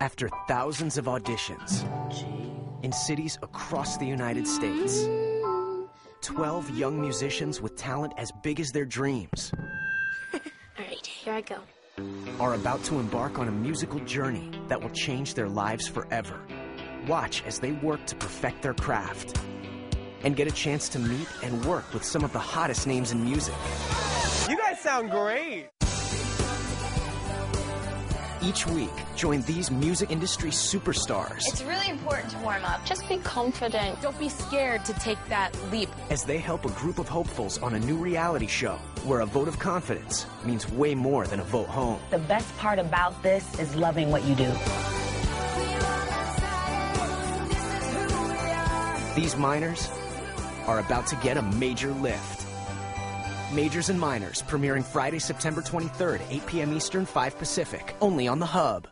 After thousands of auditions in cities across the United States, 12 young musicians with talent as big as their dreams All right, here I go. are about to embark on a musical journey that will change their lives forever. Watch as they work to perfect their craft and get a chance to meet and work with some of the hottest names in music. You guys sound great. Each week, join these music industry superstars It's really important to warm up. Just be confident. Don't be scared to take that leap. as they help a group of hopefuls on a new reality show where a vote of confidence means way more than a vote home. The best part about this is loving what you do. These minors are about to get a major lift. Majors and Minors, premiering Friday, September 23rd, 8 p.m. Eastern, 5 Pacific, only on The Hub.